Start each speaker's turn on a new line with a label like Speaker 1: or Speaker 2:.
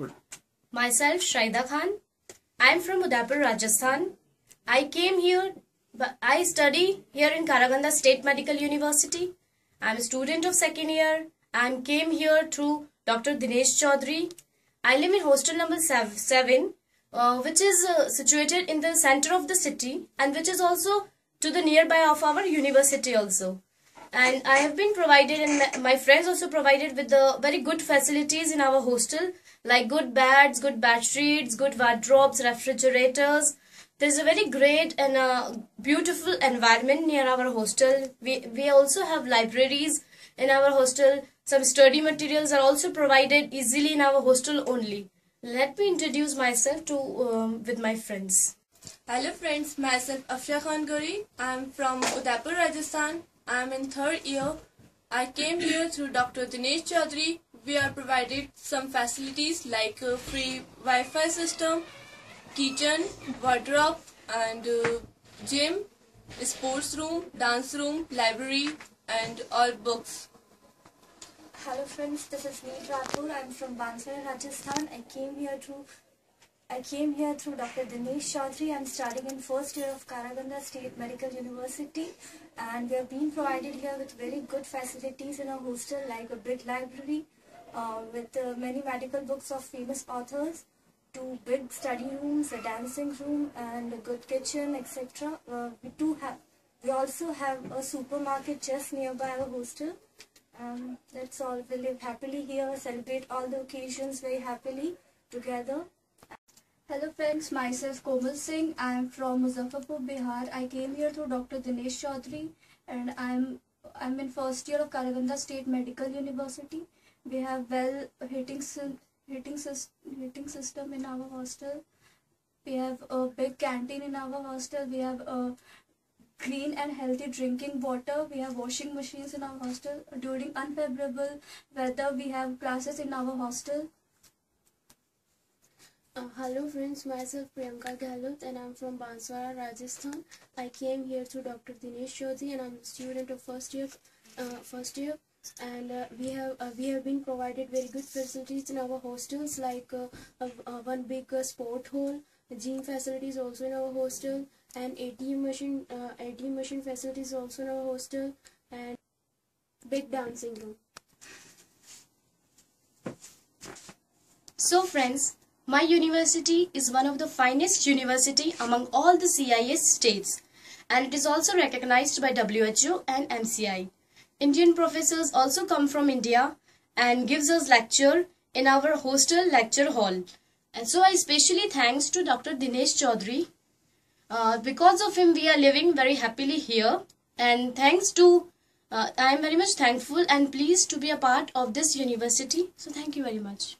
Speaker 1: Good.
Speaker 2: Myself, Shaida Khan. I am from Udaipur, Rajasthan. I came here, but I study here in Karaganda State Medical University. I am a student of second year and came here through Dr. Dinesh Chaudhary. I live in hostel number 7, uh, which is uh, situated in the center of the city and which is also to the nearby of our university also and I have been provided and my friends also provided with the very good facilities in our hostel like good beds, good bed sheets, good wardrobes, refrigerators. There's a very great and uh, beautiful environment near our hostel. We, we also have libraries in our hostel. Some study materials are also provided easily in our hostel only. Let me introduce myself to um, with my friends.
Speaker 3: Hello friends, myself Afsha Khan Gori. I am from Udaipur, Rajasthan. I am in third year. I came here through Dr. Dinesh Chaudhary. We are provided some facilities like a free Wi-Fi system, kitchen, wardrobe and uh, gym, sports room, dance room, library and all books.
Speaker 4: Hello friends, this is Neil Rathore. I'm from Banswara, Rajasthan. I came here through I came here through Dr. Dinesh Chaudhary. I'm studying in first year of Karaganda State Medical University and we are being provided here with very good facilities in our hostel like a big library uh, with uh, many medical books of famous authors, two big study rooms, a dancing room and a good kitchen etc. Uh, we do have we also have a supermarket just nearby our hostel. Um, that's all. We live happily here, celebrate all the occasions very happily together.
Speaker 5: Hello friends, myself Komal Singh. I am from Muzaffarpur, Bihar. I came here through Dr. Dinesh Chaudhary and I'm I'm in first year of Karaganda State Medical University. We have well heating heating heating system in our hostel. We have a big canteen in our hostel. We have a clean and healthy drinking water. We have washing machines in our hostel. During unfavorable weather, we have classes in our hostel.
Speaker 6: Uh, hello friends, myself Priyanka Gehlot and I'm from Banswara, Rajasthan. I came here through Dr. Dinesh Chaudhary and I'm a student of first year. Uh, first year and uh, we have uh, we have been provided very good facilities in our hostels like uh, one big uh, sport hall, gym facilities also in our hostel and ATM machine ATM machine facilities also in our hostel and big dancing room.
Speaker 2: So friends, my university is one of the finest university among all the CIS states and it is also recognized by WHO and MCI. Indian professors also come from India and gives us lecture in our hostel lecture hall. And so I especially thanks to Dr. Dinesh Chaudhary. Uh, because of him we are living very happily here and thanks to uh, I am very much thankful and pleased to be a part of this university. So thank you very much.